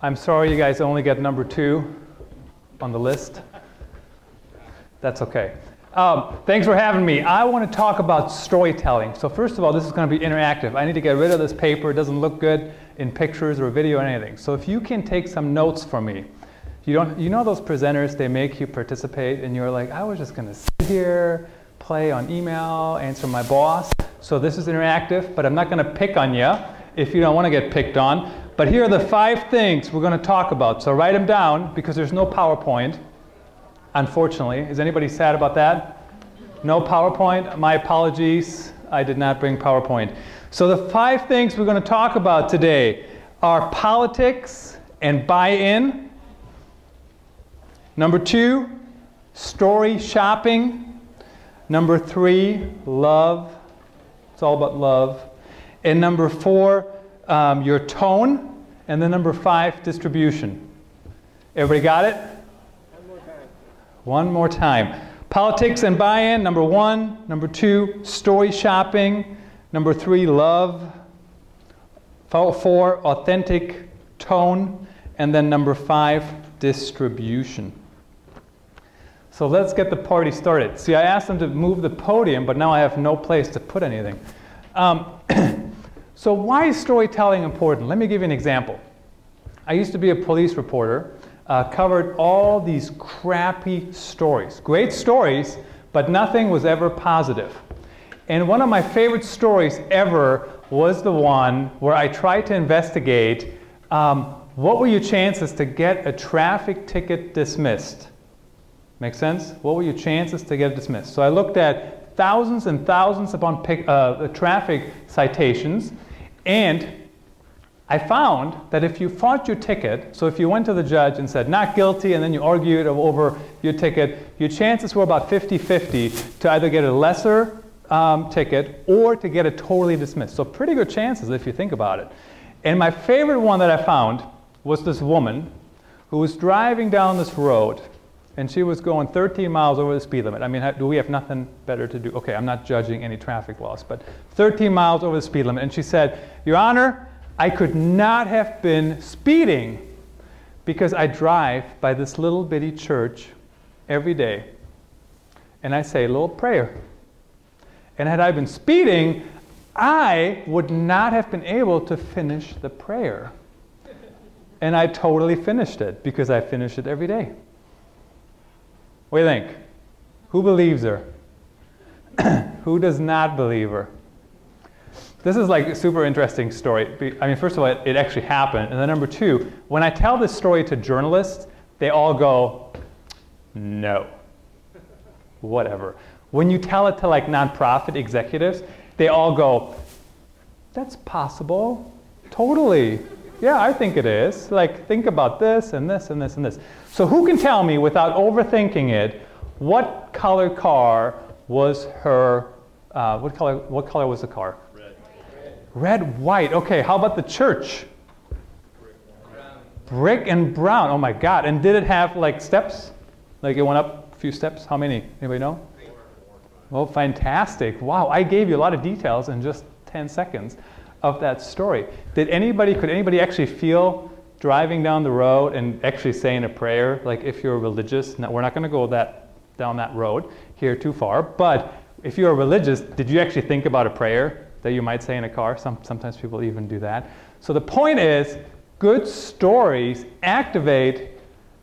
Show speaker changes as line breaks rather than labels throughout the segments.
I'm sorry you guys only get number two on the list. That's okay. Um, thanks for having me. I want to talk about storytelling. So first of all, this is going to be interactive. I need to get rid of this paper. It doesn't look good in pictures or video or anything. So if you can take some notes for me. You, don't, you know those presenters, they make you participate and you're like, I was just going to sit here, play on email, answer my boss. So this is interactive, but I'm not going to pick on you if you don't want to get picked on. But here are the five things we're going to talk about. So write them down because there's no PowerPoint, unfortunately. Is anybody sad about that? No PowerPoint? My apologies. I did not bring PowerPoint. So the five things we're going to talk about today are politics and buy-in, Number two, story shopping. Number three, love. It's all about love. And number four, um, your tone. And then number five, distribution. Everybody got it? One more time. One more time. Politics and buy-in, number one. Number two, story shopping. Number three, love. Four, authentic tone. And then number five, distribution. So let's get the party started. See, I asked them to move the podium, but now I have no place to put anything. Um, so why is storytelling important? Let me give you an example. I used to be a police reporter, uh, covered all these crappy stories. Great stories, but nothing was ever positive. And one of my favorite stories ever was the one where I tried to investigate um, what were your chances to get a traffic ticket dismissed? Make sense? What were your chances to get dismissed? So I looked at thousands and thousands upon pick, uh, traffic citations, and I found that if you fought your ticket, so if you went to the judge and said not guilty, and then you argued over your ticket, your chances were about 50-50 to either get a lesser um, ticket or to get it totally dismissed. So pretty good chances if you think about it. And my favorite one that I found was this woman who was driving down this road and she was going 13 miles over the speed limit. I mean, do we have nothing better to do? Okay, I'm not judging any traffic laws, but 13 miles over the speed limit. And she said, Your Honor, I could not have been speeding because I drive by this little bitty church every day and I say a little prayer. And had I been speeding, I would not have been able to finish the prayer. And I totally finished it because I finish it every day. What do you think? Who believes her? Who does not believe her? This is like a super interesting story. I mean, first of all, it, it actually happened. And then number two, when I tell this story to journalists, they all go, no. Whatever. When you tell it to like nonprofit executives, they all go, that's possible. Totally. Yeah, I think it is. Like, think about this and this and this and this. So who can tell me, without overthinking it, what color car was her, uh, what, color, what color was the car?
Red.
Red, white. Okay, how about the church? Brick and brown. Oh my God. And did it have like steps? Like it went up a few steps? How many? Anybody know? Well, fantastic. Wow, I gave you a lot of details in just 10 seconds of that story. Did anybody, could anybody actually feel driving down the road and actually saying a prayer? Like if you're religious, now we're not going to go that down that road here too far, but if you're religious, did you actually think about a prayer that you might say in a car? Some, sometimes people even do that. So the point is, good stories activate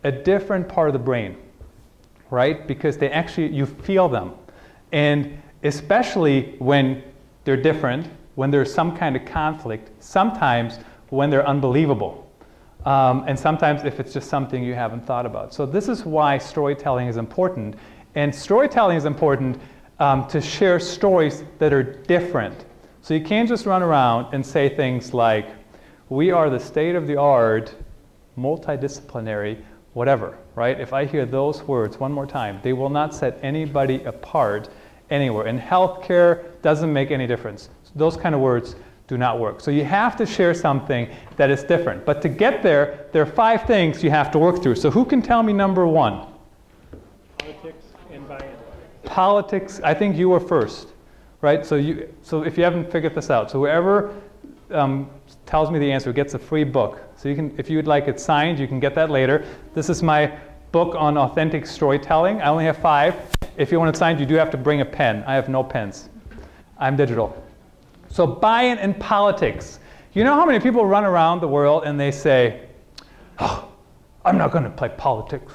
a different part of the brain, right? Because they actually, you feel them. And especially when they're different, when there's some kind of conflict, sometimes when they're unbelievable. Um, and sometimes if it's just something you haven't thought about. So this is why storytelling is important. And storytelling is important um, to share stories that are different. So you can't just run around and say things like, we are the state of the art, multidisciplinary, whatever, right? If I hear those words one more time, they will not set anybody apart anywhere. And healthcare doesn't make any difference those kind of words do not work. So you have to share something that is different. But to get there, there are five things you have to work through. So who can tell me number one?
Politics and buy-in.
Politics, I think you were first, right? So, you, so if you haven't figured this out, so whoever um, tells me the answer gets a free book. So you can, if you would like it signed, you can get that later. This is my book on authentic storytelling. I only have five. If you want it signed, you do have to bring a pen. I have no pens. I'm digital. So buy-in in politics. You know how many people run around the world and they say, oh, I'm not going to play politics.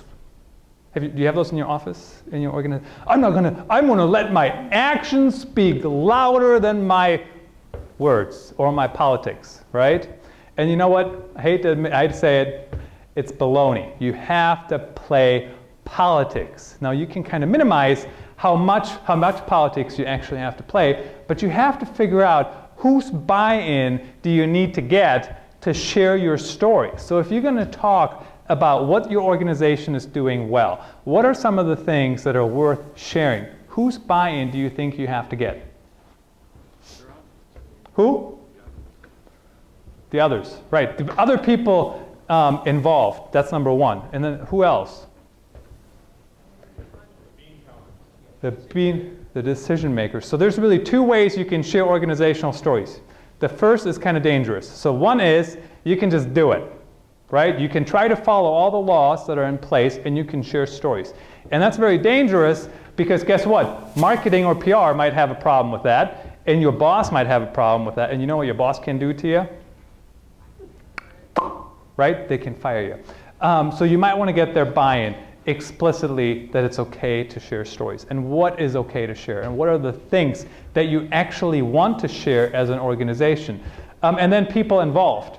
You, do you have those in your office, in your organization? I'm not going to, I'm going to let my actions speak louder than my words or my politics, right? And you know what? I hate to admit, I hate to say it, it's baloney. You have to play politics. Now you can kind of minimize how much, how much politics you actually have to play, but you have to figure out whose buy-in do you need to get to share your story. So if you're going to talk about what your organization is doing well, what are some of the things that are worth sharing? Whose buy-in do you think you have to get? Who? The others, right. The other people um, involved, that's number one. And then who else? The bean, the decision makers. So there's really two ways you can share organizational stories. The first is kind of dangerous. So one is you can just do it, right? You can try to follow all the laws that are in place and you can share stories. And that's very dangerous because guess what? Marketing or PR might have a problem with that and your boss might have a problem with that. And you know what your boss can do to you? Right? They can fire you. Um, so you might want to get their buy-in explicitly that it's okay to share stories and what is okay to share and what are the things that you actually want to share as an organization. Um, and then people involved.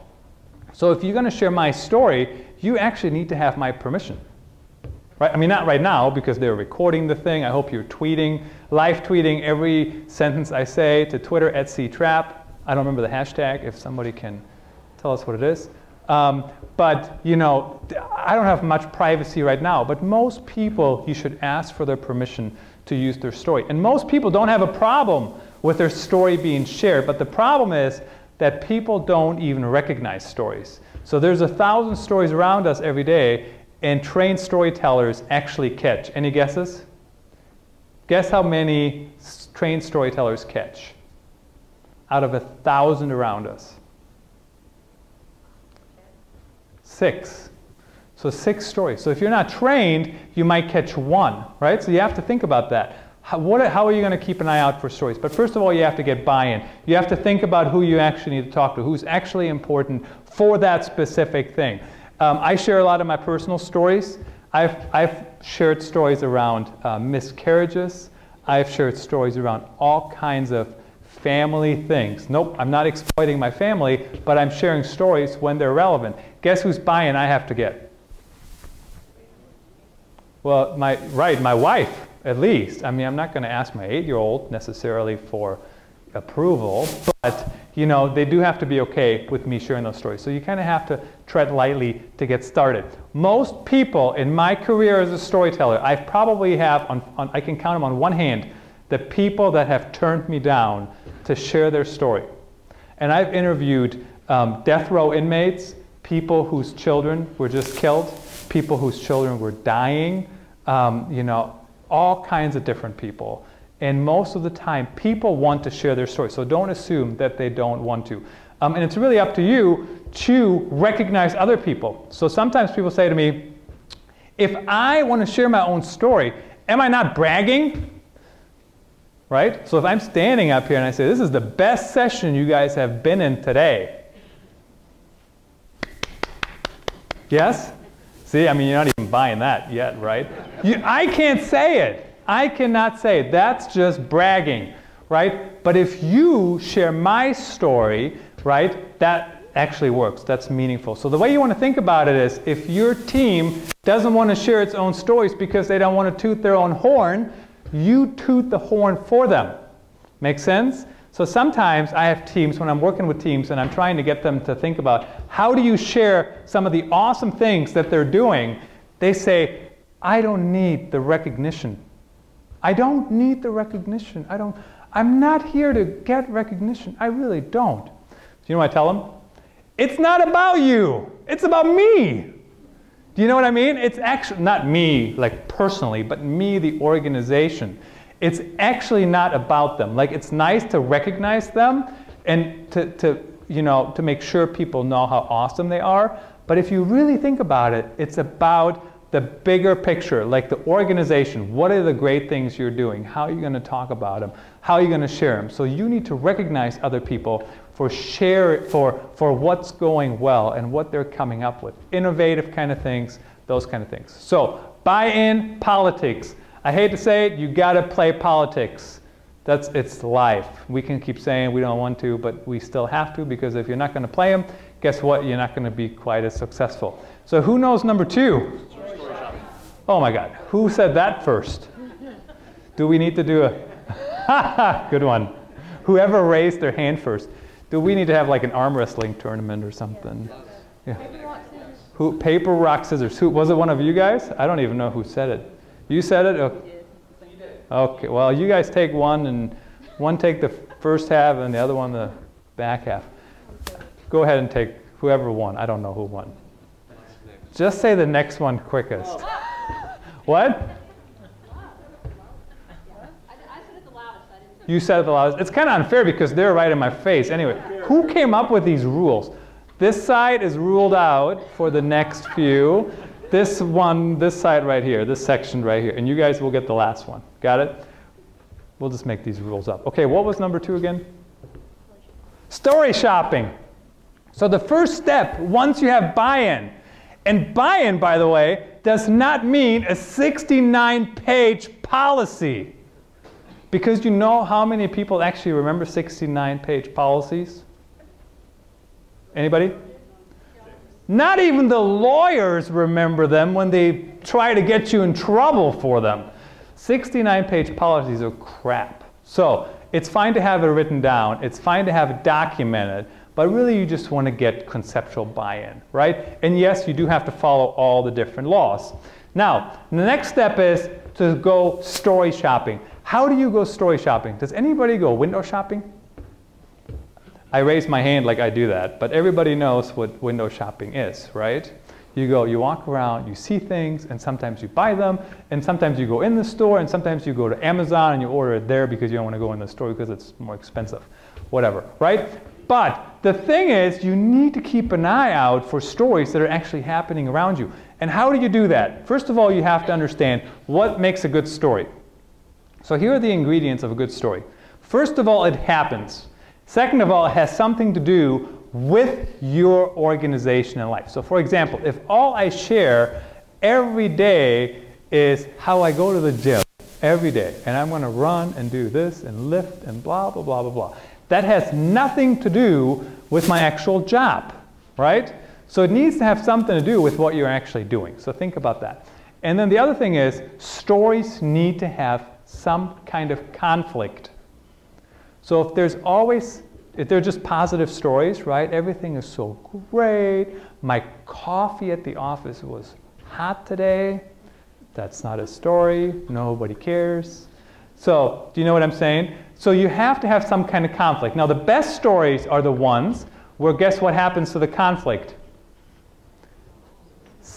So if you're going to share my story, you actually need to have my permission. Right? I mean, not right now because they're recording the thing. I hope you're tweeting, live tweeting every sentence I say to Twitter at ctrappe. I don't remember the hashtag if somebody can tell us what it is. Um, but, you know, I don't have much privacy right now, but most people, you should ask for their permission to use their story. And most people don't have a problem with their story being shared, but the problem is that people don't even recognize stories. So there's a thousand stories around us every day, and trained storytellers actually catch. Any guesses? Guess how many trained storytellers catch out of a thousand around us? Six. So six stories. So if you're not trained, you might catch one, right? So you have to think about that. How, what, how are you going to keep an eye out for stories? But first of all, you have to get buy-in. You have to think about who you actually need to talk to, who's actually important for that specific thing. Um, I share a lot of my personal stories. I've, I've shared stories around uh, miscarriages. I've shared stories around all kinds of family things. Nope, I'm not exploiting my family, but I'm sharing stories when they're relevant. Guess who's buy-in I have to get? Well, my, right, my wife, at least. I mean, I'm not going to ask my eight-year-old necessarily for approval, but you know, they do have to be okay with me sharing those stories. So you kind of have to tread lightly to get started. Most people in my career as a storyteller, I probably have, on, on, I can count them on one hand, the people that have turned me down to share their story. And I've interviewed um, death row inmates, people whose children were just killed, people whose children were dying, um, you know, all kinds of different people. And most of the time, people want to share their story. So don't assume that they don't want to. Um, and it's really up to you to recognize other people. So sometimes people say to me, if I want to share my own story, am I not bragging? Right? So if I'm standing up here and I say, this is the best session you guys have been in today. Yes? See, I mean, you're not even buying that yet, right? You, I can't say it. I cannot say it. that's just bragging, right? But if you share my story, right, that actually works. That's meaningful. So the way you want to think about it is if your team doesn't want to share its own stories because they don't want to toot their own horn, you toot the horn for them. Make sense? So sometimes I have teams, when I'm working with teams and I'm trying to get them to think about how do you share some of the awesome things that they're doing, they say, I don't need the recognition I don't need the recognition. I don't, I'm not here to get recognition. I really don't. So you know what I tell them? It's not about you. It's about me. Do you know what I mean? It's actually not me, like personally, but me, the organization. It's actually not about them. Like, it's nice to recognize them and to, to you know, to make sure people know how awesome they are. But if you really think about it, it's about the bigger picture, like the organization. What are the great things you're doing? How are you going to talk about them? How are you going to share them? So you need to recognize other people for share for for what's going well and what they're coming up with. Innovative kind of things, those kind of things. So buy-in politics. I hate to say it, you got to play politics. That's it's life. We can keep saying we don't want to, but we still have to because if you're not going to play them, guess what? You're not going to be quite as successful. So who knows number two? Oh my God, who said that first? Do we need to do a good one? Whoever raised their hand first. Do we need to have like an arm wrestling tournament or something? Yeah. Who paper rock scissors? Who was it? One of you guys? I don't even know who said it. You said it. Okay. Okay. Well, you guys take one and one take the first half and the other one the back half. Go ahead and take whoever won. I don't know who won. Just say the next one quickest. What? You said it the loudest. It's kind of unfair because they're right in my face. Anyway, who came up with these rules? This side is ruled out for the next few. This one, this side right here, this section right here. And you guys will get the last one. Got it? We'll just make these rules up. Okay, what was number two again? Story shopping. So the first step, once you have buy-in, and buy-in, by the way, does not mean a 69 page policy. Because you know how many people actually remember 69 page policies? Anybody? Not even the lawyers remember them when they try to get you in trouble for them. 69 page policies are crap. So it's fine to have it written down, it's fine to have it documented, but really you just want to get conceptual buy-in, right? And yes, you do have to follow all the different laws. Now, the next step is to go story shopping. How do you go story shopping? Does anybody go window shopping? I raise my hand like I do that, but everybody knows what window shopping is, right? You go, you walk around, you see things, and sometimes you buy them, and sometimes you go in the store, and sometimes you go to Amazon and you order it there because you don't want to go in the store because it's more expensive. Whatever, right? But the thing is, you need to keep an eye out for stories that are actually happening around you. And how do you do that? First of all, you have to understand what makes a good story. So here are the ingredients of a good story. First of all, it happens. Second of all, it has something to do with your organization and life. So for example, if all I share every day is how I go to the gym every day, and I'm going to run and do this and lift and blah, blah, blah, blah, blah. That has nothing to do with my actual job, right? So it needs to have something to do with what you're actually doing. So think about that. And then the other thing is stories need to have some kind of conflict. So if there's always, if they're just positive stories, right? Everything is so great. My coffee at the office was hot today. That's not a story. Nobody cares. So do you know what I'm saying? So you have to have some kind of conflict. Now, the best stories are the ones where guess what happens to the conflict?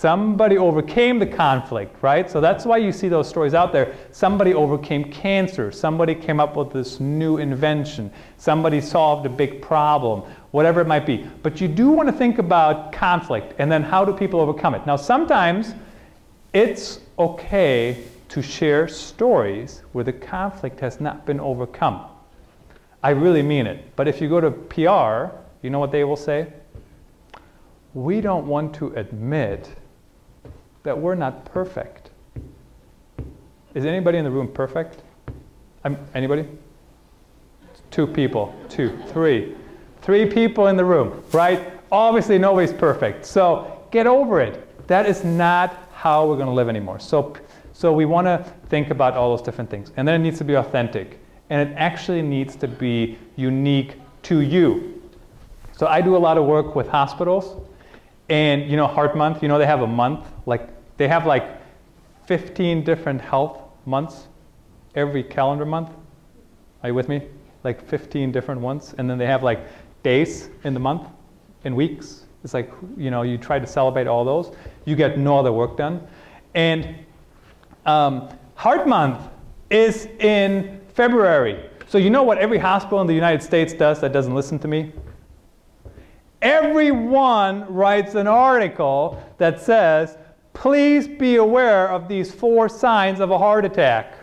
Somebody overcame the conflict, right? So that's why you see those stories out there. Somebody overcame cancer. Somebody came up with this new invention. Somebody solved a big problem, whatever it might be. But you do want to think about conflict and then how do people overcome it. Now, sometimes it's okay to share stories where the conflict has not been overcome. I really mean it. But if you go to PR, you know what they will say? We don't want to admit that we're not perfect. Is anybody in the room perfect? I'm, anybody? Two people, two, three. Three people in the room, right? Obviously, nobody's perfect. So get over it. That is not how we're going to live anymore. So so we want to think about all those different things. And then it needs to be authentic. And it actually needs to be unique to you. So I do a lot of work with hospitals. And you know, Heart Month, you know, they have a month. Like, they have like 15 different health months every calendar month. Are you with me? Like 15 different ones. And then they have like days in the month and weeks. It's like, you know, you try to celebrate all those. You get no other work done. And um, Heart Month is in February. So you know what every hospital in the United States does that doesn't listen to me? everyone writes an article that says, please be aware of these four signs of a heart attack.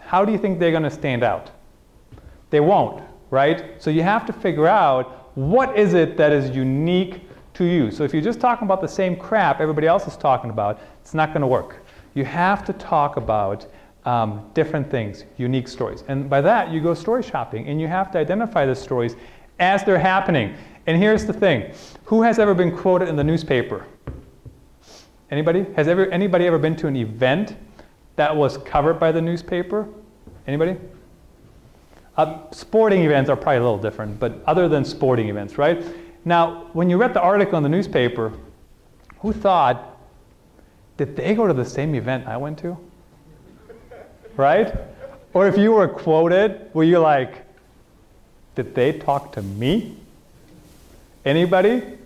How do you think they're going to stand out? They won't, right? So you have to figure out what is it that is unique to you. So if you're just talking about the same crap everybody else is talking about, it's not going to work. You have to talk about um, different things, unique stories. And by that, you go story shopping and you have to identify the stories as they're happening. And here's the thing who has ever been quoted in the newspaper? Anybody? Has ever, anybody ever been to an event that was covered by the newspaper? Anybody? Uh, sporting events are probably a little different, but other than sporting events, right? Now, when you read the article in the newspaper, who thought, did they go to the same event I went to? right? Or if you were quoted, were you like, did they talk to me? Anybody?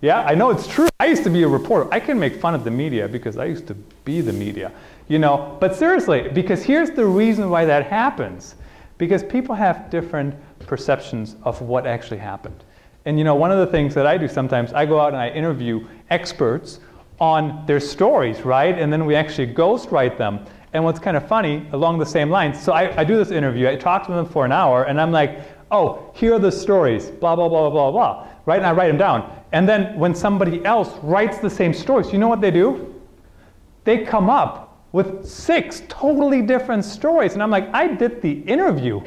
Yeah, I know it's true. I used to be a reporter. I can make fun of the media because I used to be the media. You know, but seriously, because here's the reason why that happens. Because people have different perceptions of what actually happened. And you know, one of the things that I do sometimes, I go out and I interview experts on their stories, right? And then we actually ghostwrite them. And what's kind of funny, along the same lines, so I, I do this interview, I talk to them for an hour, and I'm like, oh, here are the stories, blah, blah, blah, blah, blah, right? And I write them down. And then when somebody else writes the same stories, you know what they do? They come up with six totally different stories. And I'm like, I did the interview.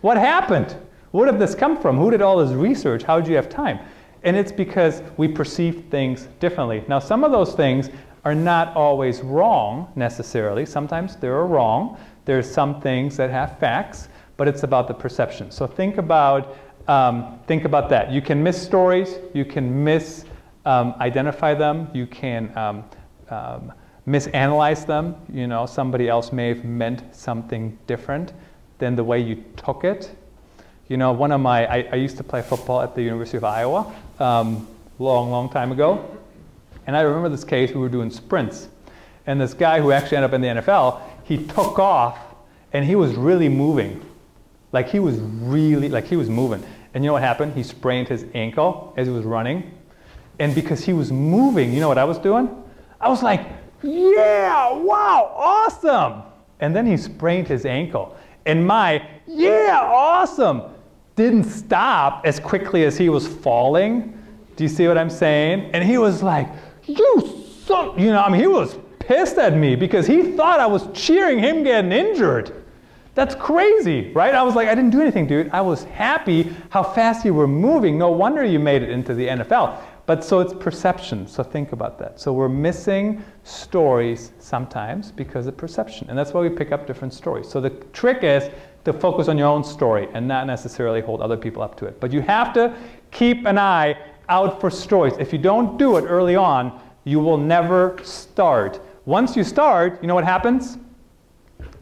What happened? Where did this come from? Who did all this research? How did you have time? And it's because we perceive things differently. Now, some of those things are not always wrong necessarily. Sometimes they're wrong. There's some things that have facts, but it's about the perception. So think about um, think about that. You can miss stories. You can miss um, identify them. You can um, um, misanalyze them. You know, somebody else may have meant something different than the way you took it. You know, one of my I, I used to play football at the University of Iowa um, long, long time ago, and I remember this case, we were doing sprints. And this guy who actually ended up in the NFL, he took off and he was really moving. Like he was really, like he was moving. And you know what happened? He sprained his ankle as he was running. And because he was moving, you know what I was doing? I was like, yeah, wow, awesome. And then he sprained his ankle. And my, yeah, awesome, didn't stop as quickly as he was falling. Do you see what I'm saying? And he was like, you son, you know, I mean, he was pissed at me because he thought I was cheering him getting injured. That's crazy, right? I was like, I didn't do anything, dude. I was happy how fast you were moving. No wonder you made it into the NFL. But so it's perception. So think about that. So we're missing stories sometimes because of perception. And that's why we pick up different stories. So the trick is to focus on your own story and not necessarily hold other people up to it. But you have to keep an eye out for stories. If you don't do it early on, you will never start. Once you start, you know what happens?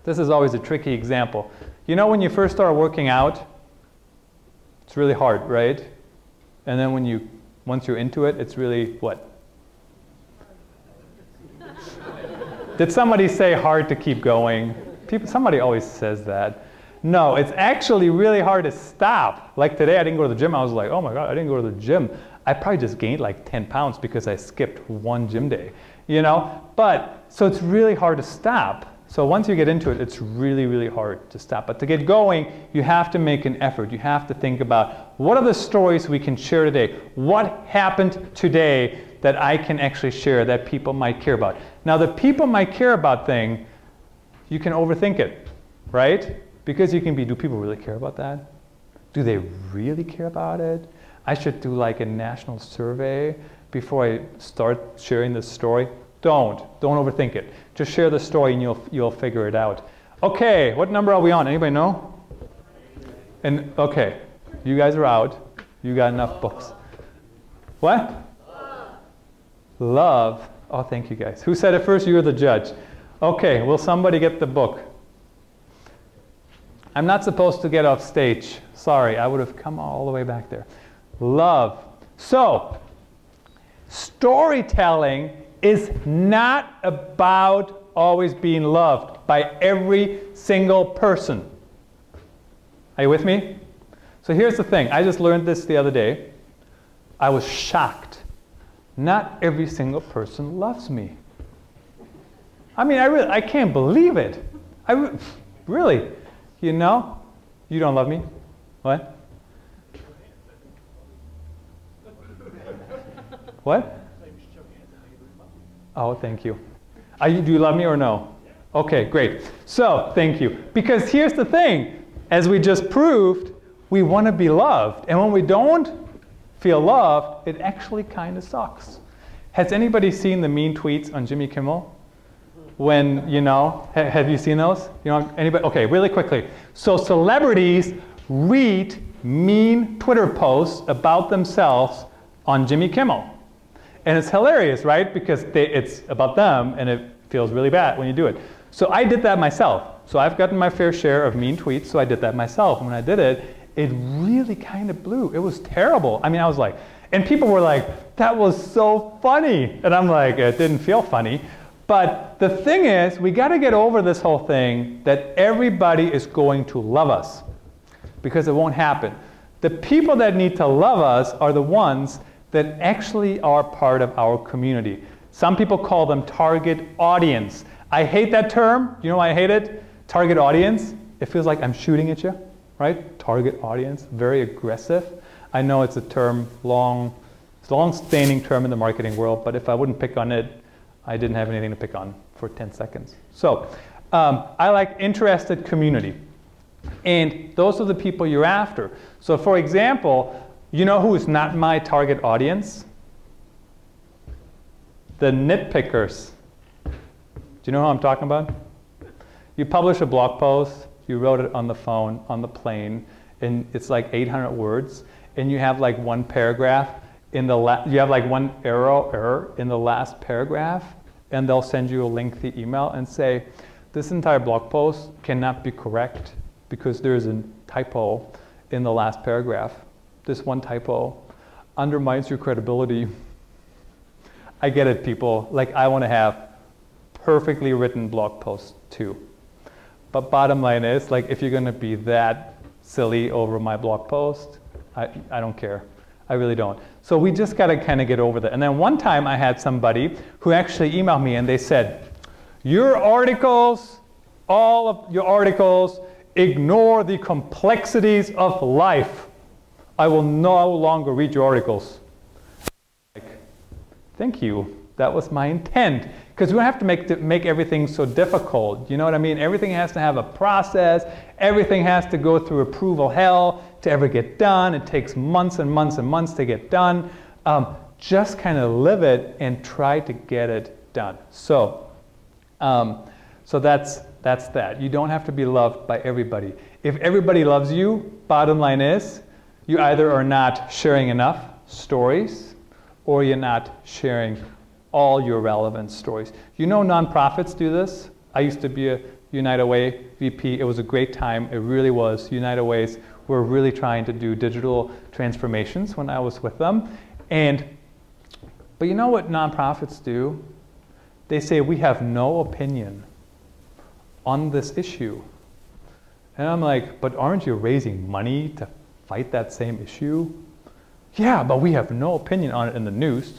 This is always a tricky example. You know when you first start working out, it's really hard, right? And then when you once you're into it, it's really what? Did somebody say hard to keep going? People, somebody always says that. No, it's actually really hard to stop. Like today, I didn't go to the gym. I was like, oh my God, I didn't go to the gym. I probably just gained like 10 pounds because I skipped one gym day, you know? But, so it's really hard to stop. So once you get into it, it's really, really hard to stop. But to get going, you have to make an effort. You have to think about what are the stories we can share today? What happened today that I can actually share that people might care about? Now, the people might care about thing, you can overthink it, right? Because you can be, do people really care about that? Do they really care about it? I should do like a national survey before I start sharing this story. Don't. Don't overthink it. Just share the story and you'll, you'll figure it out. Okay, what number are we on? Anybody know? And okay, you guys are out. You got enough books. What? Love. Oh, thank you guys. Who said it first? You're the judge. Okay, will somebody get the book? I'm not supposed to get off stage. Sorry, I would have come all the way back there love. So, storytelling is not about always being loved by every single person. Are you with me? So here's the thing I just learned this the other day. I was shocked. Not every single person loves me. I mean, I, really, I can't believe it. I re- really, you know, you don't love me. What? What? Oh, thank you. Do you love me or no? Okay, great. So, thank you. Because here's the thing as we just proved, we want to be loved. And when we don't feel loved, it actually kind of sucks. Has anybody seen the mean tweets on Jimmy Kimmel? When, you know, ha- have you seen those? You know, anybody? Okay, really quickly. So, celebrities read mean Twitter posts about themselves on Jimmy Kimmel. And it's hilarious, right? Because they, it's about them and it feels really bad when you do it. So I did that myself. So I've gotten my fair share of mean tweets, so I did that myself. And when I did it, it really kind of blew. It was terrible. I mean, I was like, and people were like, that was so funny. And I'm like, it didn't feel funny. But the thing is, we got to get over this whole thing that everybody is going to love us because it won't happen. The people that need to love us are the ones that actually are part of our community. Some people call them target audience. I hate that term. You know why I hate it? Target audience. It feels like I'm shooting at you, right? Target audience, very aggressive. I know it's a term long, it's a long-standing term in the marketing world, but if I wouldn't pick on it, I didn't have anything to pick on for 10 seconds. So um, I like interested community. And those are the people you're after. So for example, you know who is not my target audience? The nitpickers. Do you know who I'm talking about? You publish a blog post, you wrote it on the phone, on the plane, and it's like 800 words, and you have like one paragraph in the la- you have like one arrow error in the last paragraph, and they'll send you a lengthy email and say, this entire blog post cannot be correct because there's a typo in the last paragraph this one typo undermines your credibility. I get it, people. Like, I want to have perfectly written blog posts too. But bottom line is, like, if you're going to be that silly over my blog post, I, I don't care. I really don't. So we just got to kind of get over that. And then one time I had somebody who actually emailed me and they said, Your articles, all of your articles, ignore the complexities of life. I will no longer read your articles. Like, thank you. That was my intent. Because we don't have to make, make everything so difficult. You know what I mean? Everything has to have a process. Everything has to go through approval hell to ever get done. It takes months and months and months to get done. Um, just kind of live it and try to get it done. So, um, so that's, that's that. You don't have to be loved by everybody. If everybody loves you, bottom line is, you either are not sharing enough stories or you're not sharing all your relevant stories. You know nonprofits do this. I used to be a United Way VP. It was a great time. It really was. United Ways were really trying to do digital transformations when I was with them. And but you know what nonprofits do? They say we have no opinion on this issue. And I'm like, but aren't you raising money to fight that same issue? Yeah, but we have no opinion on it in the news.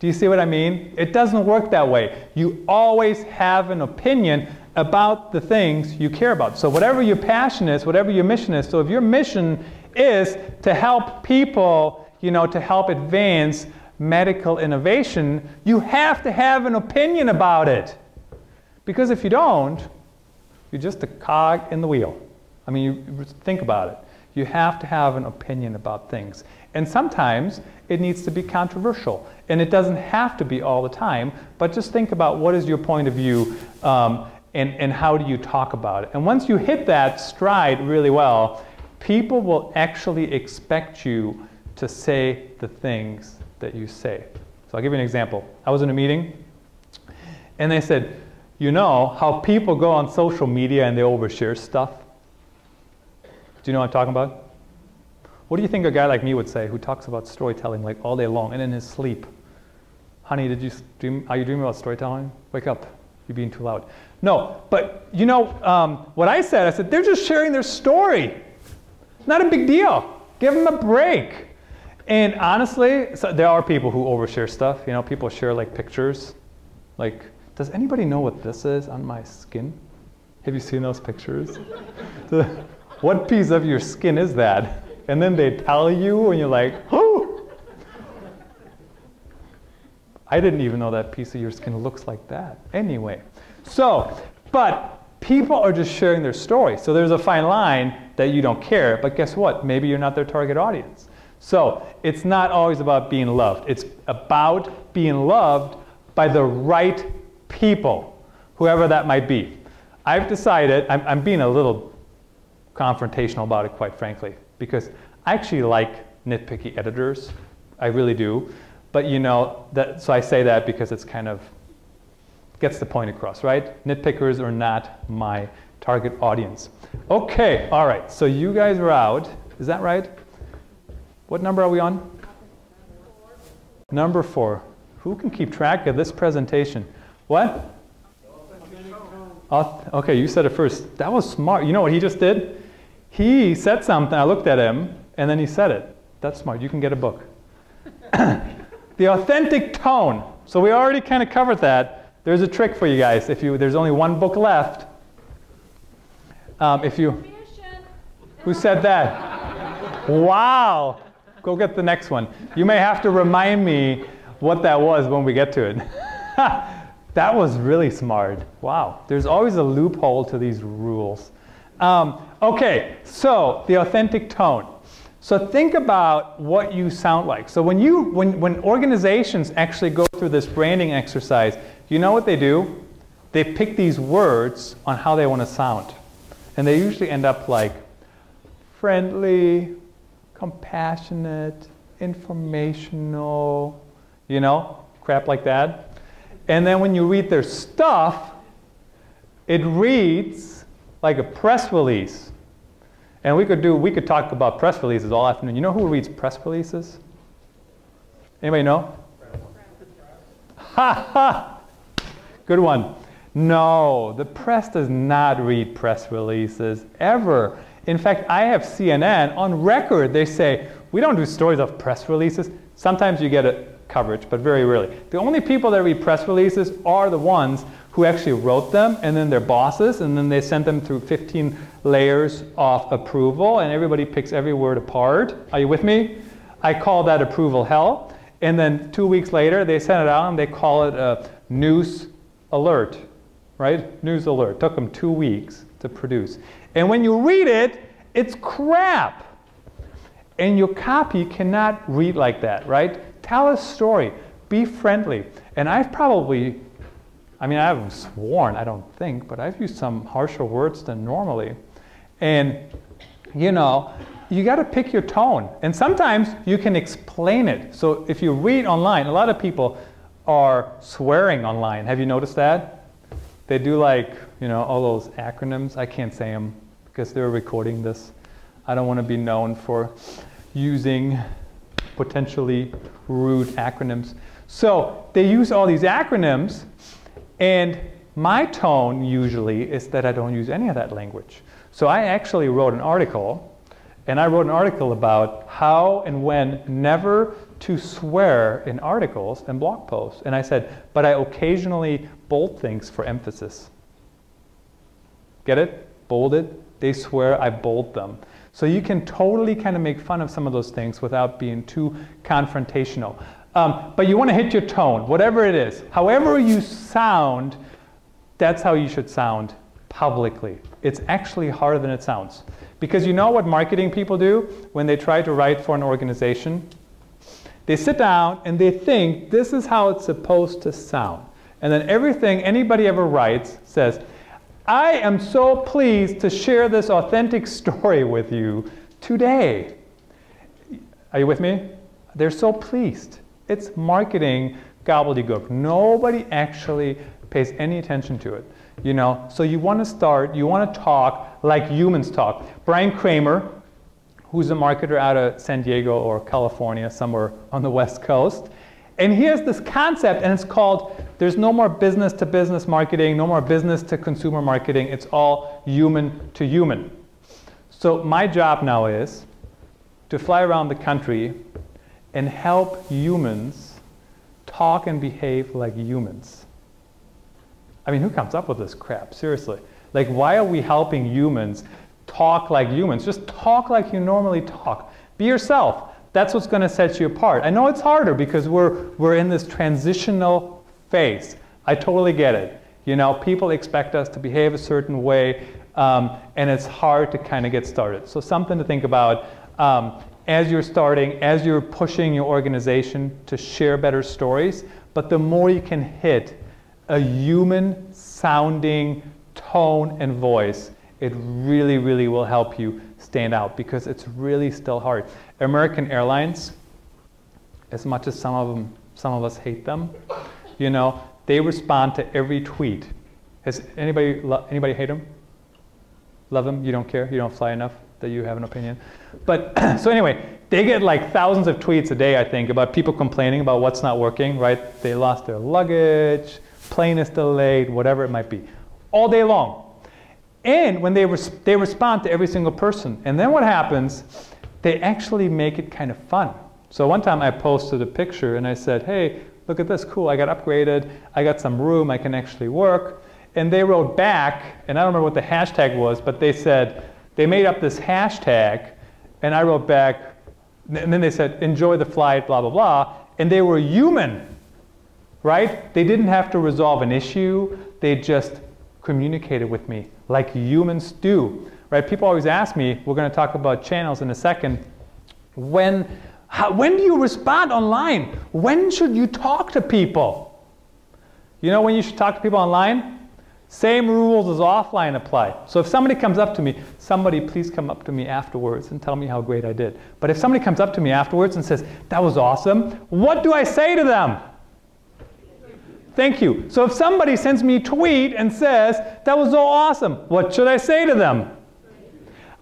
Do you see what I mean? It doesn't work that way. You always have an opinion about the things you care about. So, whatever your passion is, whatever your mission is, so if your mission is to help people, you know, to help advance medical innovation, you have to have an opinion about it. Because if you don't, you're just a cog in the wheel. I mean, you think about it. You have to have an opinion about things. And sometimes it needs to be controversial. And it doesn't have to be all the time, but just think about what is your point of view um, and, and how do you talk about it. And once you hit that stride really well, people will actually expect you to say the things that you say. So I'll give you an example. I was in a meeting and they said, you know how people go on social media and they overshare stuff? Do you know what I'm talking about? What do you think a guy like me would say who talks about storytelling like all day long and in his sleep? Honey, did you dream, are you dreaming about storytelling? Wake up. You're being too loud. No, but you know um, what I said? I said, they're just sharing their story. Not a big deal. Give them a break. And honestly, so there are people who overshare stuff. You know, people share like pictures. Like, does anybody know what this is on my skin? Have you seen those pictures? What piece of your skin is that? And then they tell you, and you're like, oh. I didn't even know that piece of your skin looks like that. Anyway, so, but people are just sharing their story. So there's a fine line that you don't care, but guess what? Maybe you're not their target audience. So it's not always about being loved, it's about being loved by the right people, whoever that might be. I've decided, I'm, I'm being a little confrontational about it, quite frankly, because I actually like nitpicky editors. I really do. But you know, that, so I say that because it's kind of gets the point across, right? Nitpickers are not my target audience. Okay, all right, so you guys are out. Is that right? What number are we on? Number four. Who can keep track of this presentation? What? Okay, you said it first. That was smart. You know what he just did? He said something. I looked at him, and then he said it. That's smart. You can get a book. the authentic tone. So we already kind of covered that. There's a trick for you guys. If you there's only one book left. Um, if you, who said that? Wow. Go get the next one. You may have to remind me what that was when we get to it. that was really smart. Wow. There's always a loophole to these rules. Um, okay, so the authentic tone. So think about what you sound like. So when you when when organizations actually go through this branding exercise, you know what they do? They pick these words on how they want to sound. And they usually end up like friendly, compassionate, informational, you know, crap like that. And then when you read their stuff, it reads like a press release. And we could do we could talk about press releases all afternoon. You know who reads press releases? Anybody know? Ha ha! Good one. No, the press does not read press releases ever. In fact, I have CNN on record. They say, we don't do stories of press releases. Sometimes you get a coverage, but very rarely. The only people that read press releases are the ones who actually wrote them, and then their bosses, and then they sent them through 15 layers of approval, and everybody picks every word apart. Are you with me? I call that approval hell. And then two weeks later, they send it out and they call it a news alert right? News alert. Took them two weeks to produce. And when you read it, it's crap. And your copy cannot read like that, right? Tell a story. Be friendly. And I've probably, I mean, I haven't sworn, I don't think, but I've used some harsher words than normally. And, you know, you got to pick your tone. And sometimes you can explain it. So if you read online, a lot of people are swearing online. Have you noticed that? They do like, you know, all those acronyms. I can't say them because they're recording this. I don't want to be known for using potentially rude acronyms. So they use all these acronyms, and my tone usually is that I don't use any of that language. So I actually wrote an article, and I wrote an article about how and when never to swear in articles and blog posts. And I said, but I occasionally bold things for emphasis. Get it? Bolded. They swear I bold them. So you can totally kind of make fun of some of those things without being too confrontational. Um, but you want to hit your tone, whatever it is. However you sound, that's how you should sound publicly. It's actually harder than it sounds. Because you know what marketing people do when they try to write for an organization? They sit down and they think this is how it's supposed to sound. And then everything anybody ever writes says, I am so pleased to share this authentic story with you today. Are you with me? They're so pleased. It's marketing gobbledygook. Nobody actually pays any attention to it. You know, so you want to start, you want to talk like humans talk. Bryan Kramer, who's a marketer out of San Diego or California, somewhere on the West Coast. And here's this concept, and it's called there's no more business to business marketing, no more business to consumer marketing. It's all human to human. So my job now is to fly around the country and help humans talk and behave like humans. I mean, who comes up with this crap? Seriously. Like, why are we helping humans talk like humans? Just talk like you normally talk. Be yourself. That's what's going to set you apart. I know it's harder because we're, we're in this transitional phase. I totally get it. You know, people expect us to behave a certain way, um, and it's hard to kind of get started. So, something to think about um, as you're starting, as you're pushing your organization to share better stories. But the more you can hit a human sounding tone and voice, it really, really will help you stand out because it's really still hard. American Airlines, as much as some of them, some of us hate them, you know, they respond to every tweet. Has anybody anybody hate them? Love them? You don't care? You don't fly enough that you have an opinion? But so anyway, they get like thousands of tweets a day, I think, about people complaining about what's not working, right? They lost their luggage, plane is delayed, whatever it might be, all day long. And when they, res- they respond to every single person. And then what happens, they actually make it kind of fun. So one time I posted a picture and I said, hey, look at this, cool, I got upgraded, I got some room, I can actually work. And they wrote back, and I don't remember what the hashtag was, but they said, they made up this hashtag, and I wrote back, and then they said, enjoy the flight, blah, blah, blah. And they were human, right? They didn't have to resolve an issue, they just communicated with me like humans do, right? People always ask me, we're going to talk about channels in a second, when, how, when do you respond online? When should you talk to people? You know when you should talk to people online? Same rules as offline apply. So if somebody comes up to me, somebody please come up to me afterwards and tell me how great I did. But if somebody comes up to me afterwards and says, that was awesome, what do I say to them? Thank you. So if somebody sends me a tweet and says, that was so awesome, what should I say to them?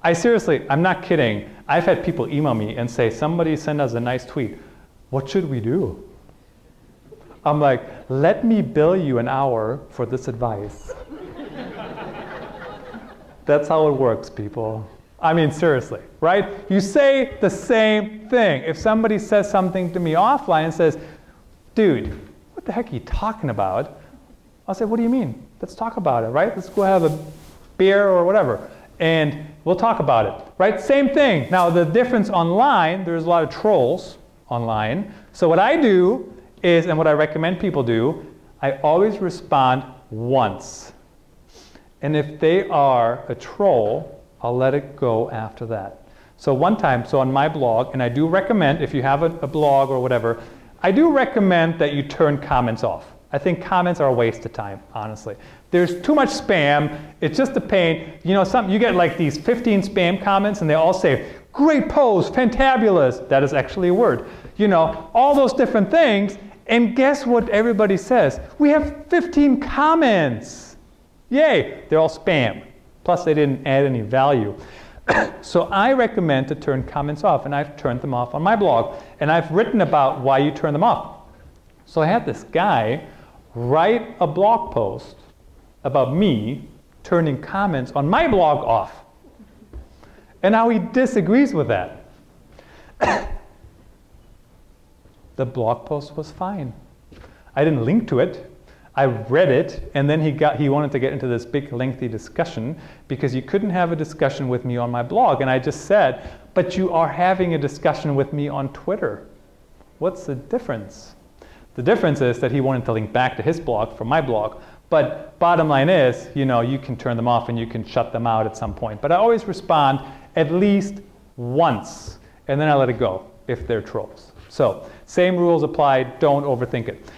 I seriously, I'm not kidding. I've had people email me and say, somebody send us a nice tweet. What should we do? I'm like, let me bill you an hour for this advice. That's how it works, people. I mean, seriously, right? You say the same thing. If somebody says something to me offline and says, dude, what the heck are you talking about? I'll say, what do you mean? Let's talk about it, right? Let's go have a beer or whatever. And we'll talk about it, right? Same thing. Now, the difference online, there's a lot of trolls online. So what I do is, and what I recommend people do, I always respond once. And if they are a troll, I'll let it go after that. So one time, so on my blog, and I do recommend, if you have a, a blog or whatever, I do recommend that you turn comments off. I think comments are a waste of time, honestly. There's too much spam. It's just a pain. You know, some, you get like these 15 spam comments and they all say, great post, fantabulous. That is actually a word. You know, all those different things. And guess what everybody says? We have 15 comments. Yay, they're all spam. Plus, they didn't add any value. so I recommend to turn comments off, and I've turned them off on my blog. And I've written about why you turn them off. So I had this guy write a blog post about me turning comments on my blog off. And how he disagrees with that. the blog post was fine. I didn't link to it. I read it, and then he, got, he wanted to get into this big, lengthy discussion because you couldn't have a discussion with me on my blog. And I just said, but you are having a discussion with me on Twitter. What's the difference? The difference is that he wanted to link back to his blog from my blog. But bottom line is, you know, you can turn them off and you can shut them out at some point. But I always respond at least once, and then I let it go if they're trolls. So same rules apply. Don't overthink it.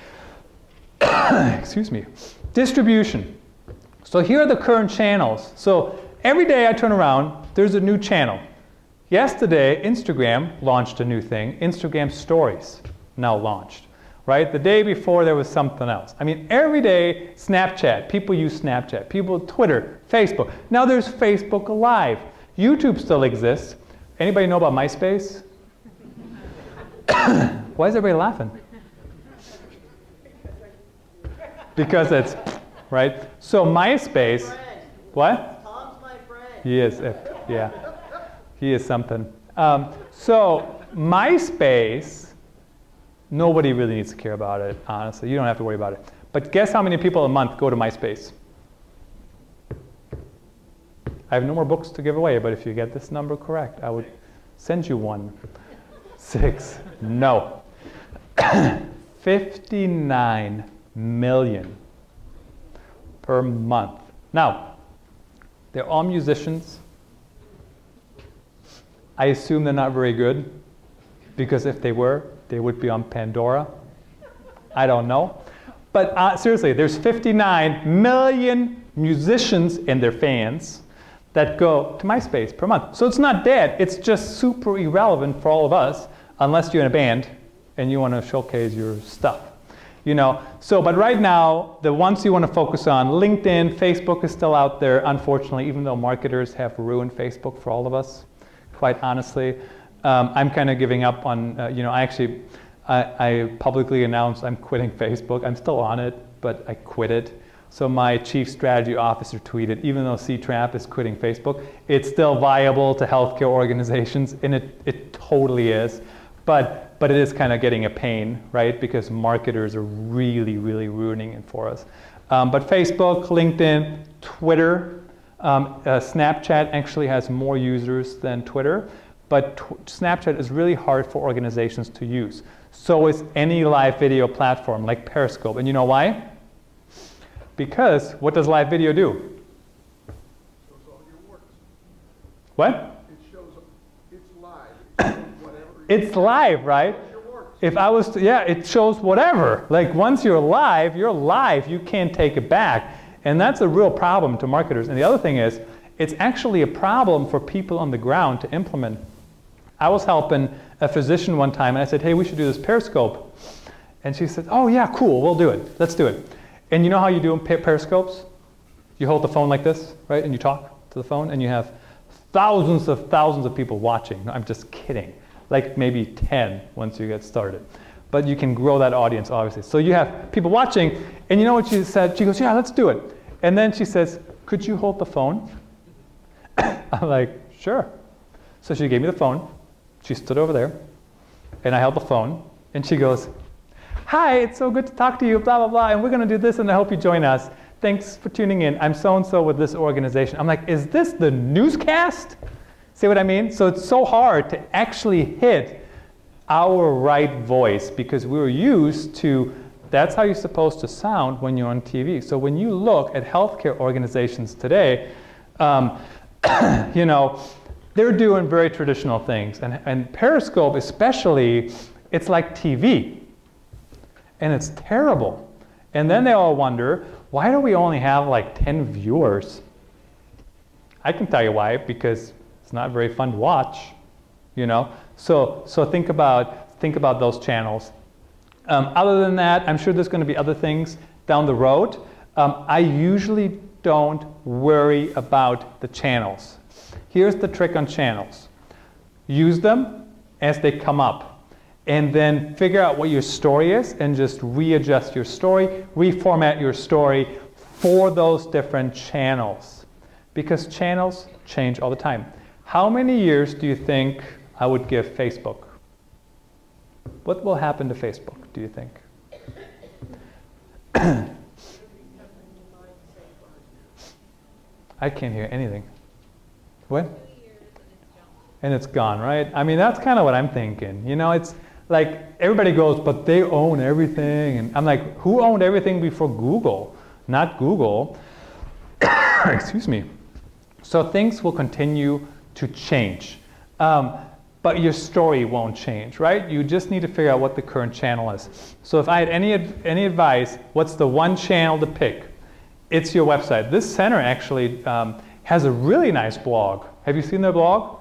excuse me, distribution. So here are the current channels. So every day I turn around, there's a new channel. Yesterday, Instagram launched a new thing, Instagram Stories now launched. Right? The day before there was something else. I mean, every day, Snapchat. People use Snapchat. People, Twitter, Facebook. Now there's Facebook Live. YouTube still exists. Anybody know about MySpace? Why is everybody laughing? because it's right. So MySpace, what?
Tom's my friend.
He is, yeah. he is something. Um, so MySpace, nobody really needs to care about it, honestly. You don't have to worry about it. But guess how many people a month go to MySpace? I have no more books to give away, but if you get this number correct, I would send you one. Six. No. 59 million per month. Now, they're all musicians. I assume they're not very good because if they were, they would be on Pandora. I don't know. But uh, seriously, there's 59 million musicians and their fans that go to MySpace per month. So it's not dead. It's just super irrelevant for all of us unless you're in a band and you want to showcase your stuff. You know, so but right now the ones you want to focus on, LinkedIn, Facebook is still out there. Unfortunately, even though marketers have ruined Facebook for all of us, quite honestly, um, I'm kind of giving up on. Uh, you know, I actually I, I publicly announced I'm quitting Facebook. I'm still on it, but I quit it so my chief strategy officer tweeted, even though ctrappe is quitting Facebook, it's still viable to healthcare organizations, and it, it totally is. But, but it is kind of getting a pain, right? Because marketers are really, really ruining it for us. Um, but Facebook, LinkedIn, Twitter, um, uh, Snapchat actually has more users than Twitter, but Snapchat is really hard for organizations to use. So is any live video platform like Periscope. And you know why? Because what does live video do? What?
It shows it's live.
it's live, right? If I was to, yeah, it shows whatever. Like once you're live, you're live. You can't take it back. And that's a real problem to marketers. And the other thing is, it's actually a problem for people on the ground to implement. I was helping a physician one time and I said, hey, we should do this Periscope. And she said, oh yeah, cool, we'll do it. Let's do it. And you know how you do periscopes? You hold the phone like this, right? And you talk to the phone, and you have thousands of thousands of people watching. No, I'm just kidding. Like maybe 10 once you get started. But you can grow that audience, obviously. So you have people watching, and you know what she said? She goes, Yeah, let's do it. And then she says, Could you hold the phone? I'm like, Sure. So she gave me the phone. She stood over there, and I held the phone, and she goes, Hi, it's so good to talk to you, blah, blah, blah, and we're going to do this, and I hope you join us. Thanks for tuning in. I'm so and so with this organization. I'm like, is this the newscast? See what I mean? So it's so hard to actually hit our right voice because we were used to that's how you're supposed to sound when you're on TV. So when you look at healthcare organizations today, um, you know, they're doing very traditional things. And, and Periscope, especially, it's like TV and it's terrible. And then they all wonder, why do we only have like 10 viewers? I can tell you why, because it's not very fun to watch, you know? So, so think, about, think about those channels. Um, other than that, I'm sure there's going to be other things down the road. Um, I usually don't worry about the channels. Here's the trick on channels. Use them as they come up and then figure out what your story is and just readjust your story, reformat your story for those different channels. Because channels change all the time. How many years do you think I would give Facebook? What will happen to Facebook, do you think? I can't hear anything. What? And it's gone, right? I mean, that's kind of what I'm thinking. You know, it's like everybody goes, but they own everything. And I'm like, who owned everything before Google? Not Google. Excuse me. So things will continue to change. Um, but your story won't change, right? You just need to figure out what the current channel is. So if I had any, any advice, what's the one channel to pick? It's your website. This center actually um, has a really nice blog. Have you seen their blog?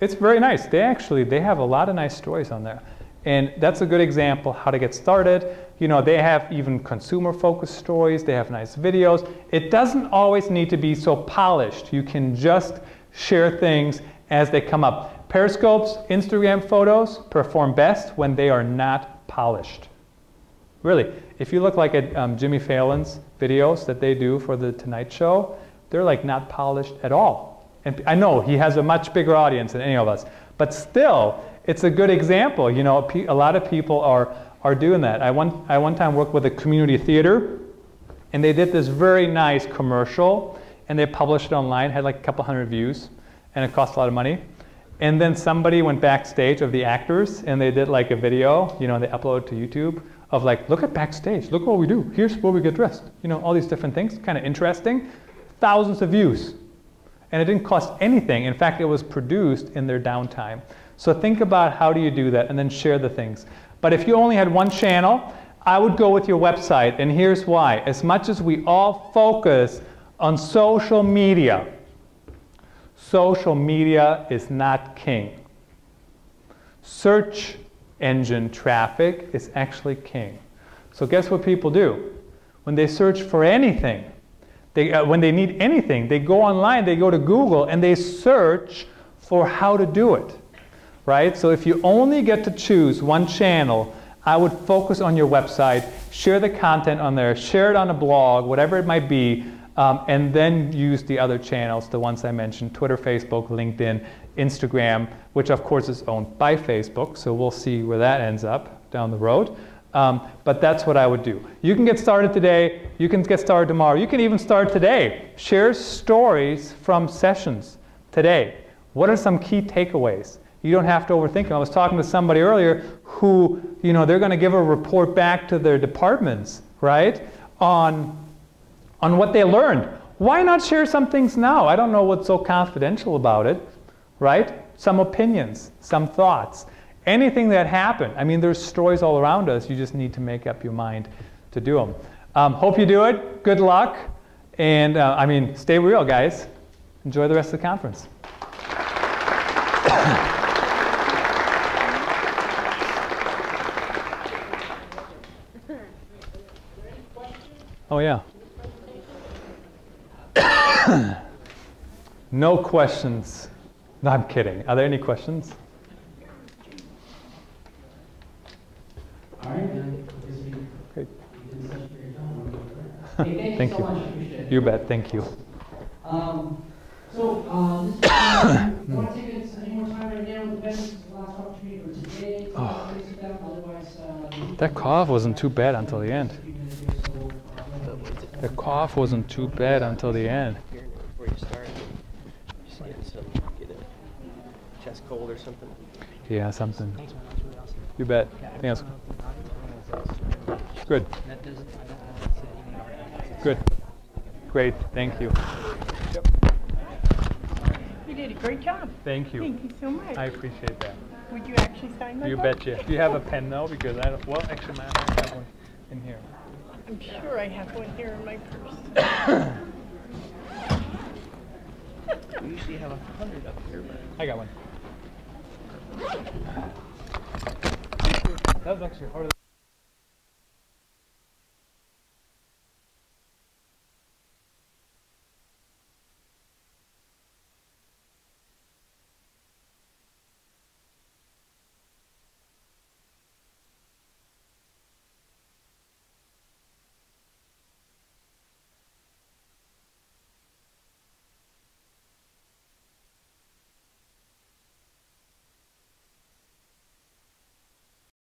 It's very nice. They actually, they have a lot of nice stories on there. And that's a good example how to get started. You know, they have even consumer focused stories, they have nice videos. It doesn't always need to be so polished. You can just share things as they come up. Periscope's Instagram photos perform best when they are not polished. Really, if you look like at um, Jimmy Fallon's videos that they do for the Tonight Show, they're like not polished at all. And I know he has a much bigger audience than any of us, but still, it's a good example. You know, a lot of people are, are doing that. I one, I one time worked with a community theater, and they did this very nice commercial, and they published it online, had like a couple hundred views, and it cost a lot of money. And then somebody went backstage of the actors, and they did like a video, you know, and they uploaded to YouTube of like, look at backstage, look what we do, here's where we get dressed, you know, all these different things, kind of interesting. Thousands of views. And it didn't cost anything. In fact, it was produced in their downtime. So think about how do you do that and then share the things. But if you only had one channel, I would go with your website. And here's why. As much as we all focus on social media, social media is not king. Search engine traffic is actually king. So guess what people do? When they search for anything, they, uh, when they need anything, they go online, they go to Google, and they search for how to do it. Right? So if you only get to choose one channel, I would focus on your website, share the content on there, share it on a blog, whatever it might be, um, and then use the other channels, the ones I mentioned Twitter, Facebook, LinkedIn, Instagram, which of course is owned by Facebook, so we'll see where that ends up down the road. Um, but that's what I would do. You can get started today, you can get started tomorrow, you can even start today. Share stories from sessions today. What are some key takeaways? You don't have to overthink them. I was talking to somebody earlier who, you know, they're going to give a report back to their departments, right, on, on what they learned. Why not share some things now? I don't know what's so confidential about it, right? Some opinions, some thoughts, anything that happened. I mean, there's stories all around us. You just need to make up your mind to do them. Um, hope you do it. Good luck. And uh, I mean, stay real, guys. Enjoy the rest of the conference. Oh, yeah. no questions. No, I'm kidding. Are there any questions?
All right, then.
Great.
you did such a great job. Hey, thank
Thank
you
you.
so much, appreciate it.
You bet. Thank you.
Um, so, uh, this is, uh, want to take any more time right now, the best, last opportunity for today.
Oh.
Please sit down, otherwise, uh,
That cough wasn't too bad until the end. The cough wasn't too bad until the end.
Before you start, just get some, get a chest cold or something.
Yeah, something. You bet. Anything else? Good. Good. Great. Thank you.
You did a great job.
Thank you.
Thank you so much.
I appreciate that.
Would you actually sign my
You
book?
betcha. Do you have a pen though? Because I don't, well, actually, I might have one in here.
I'm sure I have one here in my purse.
We usually have a hundred up here, but.
I got one. That was actually harder.